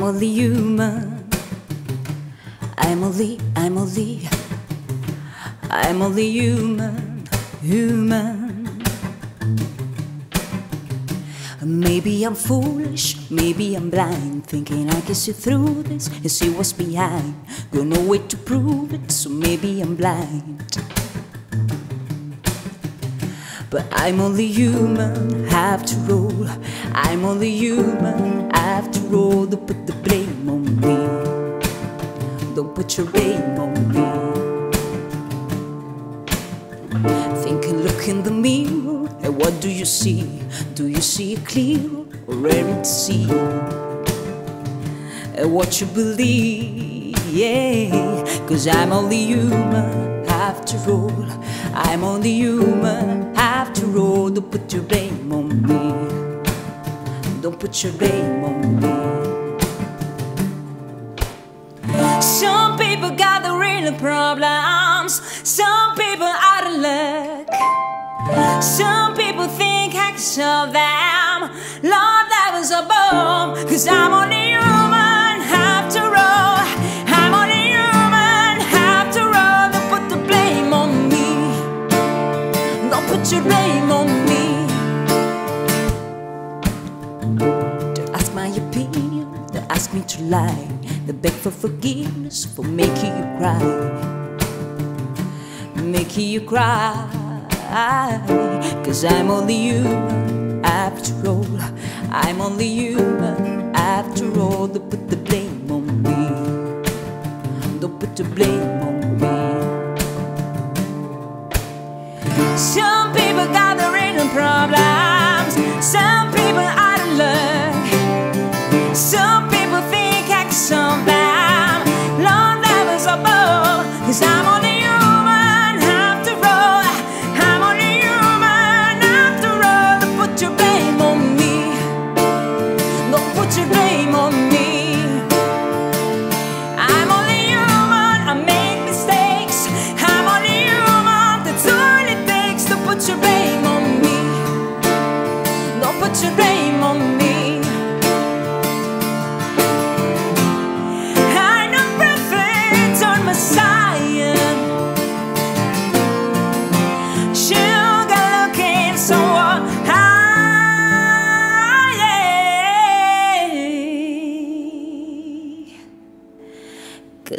I'm only human. I'm only, I'm only, I'm only human, human. Maybe I'm foolish, maybe I'm blind, thinking I can see through this and see what's behind. Got no way to prove it, so maybe I'm blind. But I'm only human after all. I'm only human Don't put the blame on me. Don't put your blame on me. Think and look in the mirror, and what do you see? Do you see it clear or rarely to see? And what you believe, yeah. Cause I'm only human after all. I'm only human after all. Don't put your blame on me. Don't put your blame on me. Some people got the real problems. Some people out of luck. Some people think I can solve them. Lord, that was a bomb. Cause I'm only human after all. I'm only human after all. Don't put the blame on me. Don't put your blame on me. Don't me to lie. They beg for forgiveness for making you cry. Making you cry. Cause I'm only human after all. I'm only human after all. Don't put the blame on me. Don't put the blame on me. Some people got Don't put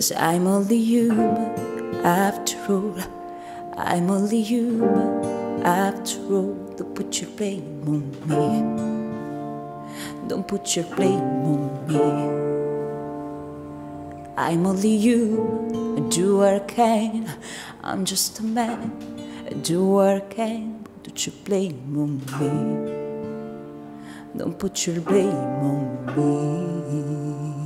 Cause I'm only human after all. I'm only human after all. Don't put your blame on me. Don't put your blame on me. I'm only. I do what I can. I'm just a man. Do what I can. Don't you blame on me. Don't put your blame on me.